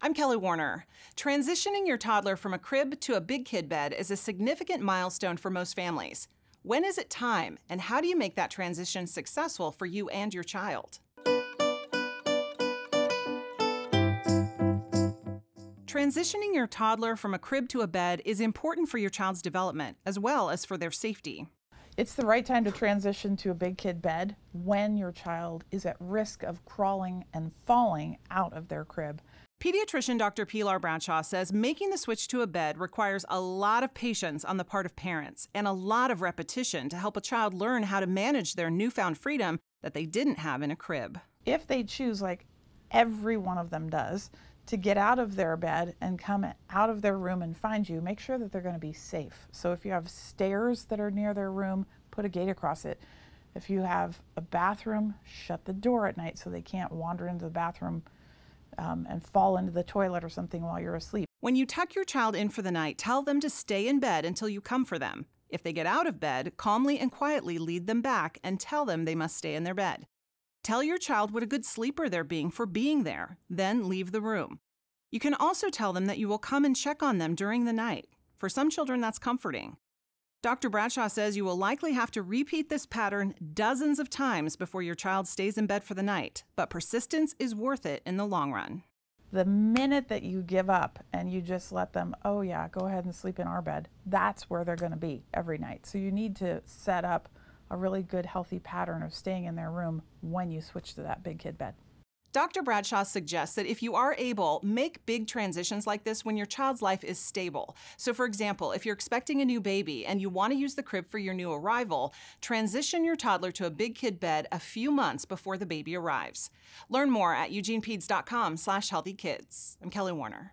I'm Kelly Warner. Transitioning your toddler from a crib to a big kid bed is a significant milestone for most families. When is it time, and how do you make that transition successful for you and your child? Transitioning your toddler from a crib to a bed is important for your child's development as well as for their safety. It's the right time to transition to a big kid bed when your child is at risk of crawling and falling out of their crib. Pediatrician Dr. Pilar Bradshaw says making the switch to a bed requires a lot of patience on the part of parents and a lot of repetition to help a child learn how to manage their newfound freedom that they didn't have in a crib. If they choose, like every one of them does, to get out of their bed and come out of their room and find you, make sure that they're going to be safe. So if you have stairs that are near their room, put a gate across it. If you have a bathroom, shut the door at night so they can't wander into the bathroom um, and fall into the toilet or something while you're asleep. When you tuck your child in for the night, tell them to stay in bed until you come for them. If they get out of bed, calmly and quietly lead them back and tell them they must stay in their bed. Tell your child what a good sleeper they're being for being there, then leave the room. You can also tell them that you will come and check on them during the night. For some children, that's comforting. Dr. Bradshaw says you will likely have to repeat this pattern dozens of times before your child stays in bed for the night, but persistence is worth it in the long run. The minute that you give up and you just let them, oh yeah, go ahead and sleep in our bed, that's where they're going to be every night. So you need to set up a really good, healthy pattern of staying in their room when you switch to that big kid bed. Dr. Bradshaw suggests that if you are able, make big transitions like this when your child's life is stable. So, for example, if you're expecting a new baby and you want to use the crib for your new arrival, transition your toddler to a big kid bed a few months before the baby arrives. Learn more at eugenepeds.com slash healthykids. I'm Kelly Warner.